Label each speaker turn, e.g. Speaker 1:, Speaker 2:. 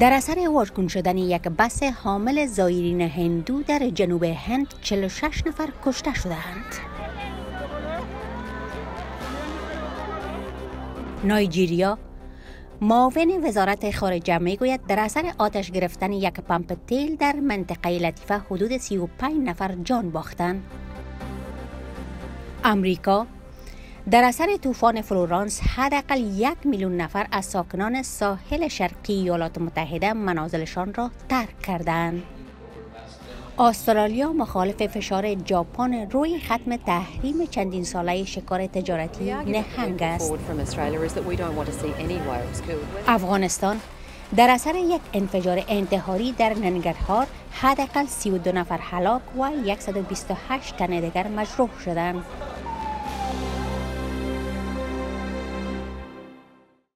Speaker 1: در اثر واژگون شدن یک بس حامل زایرین هندو در جنوب هند 46 نفر کشته شدند. نایجیریا معاون وزارت خارجه می‌گوید در اثر آتش گرفتن یک پمپ تیل در منطقه لطیفه حدود 35 نفر جان باختند. امریکا در اثر طوفان فلورانس حداقل یک میلیون نفر از ساکنان ساحل شرقی ایالات متحده منازلشان را ترک کردند. استرالیا مخالف فشار ژاپن روی ختم تحریم چندین ساله شکار تجارتی نهنگ است. افغانستان در اثر یک انفجار انتحاری در ننگرهار حداقل 32 نفر هلاک و 128 تن دیگر مجروح شدند.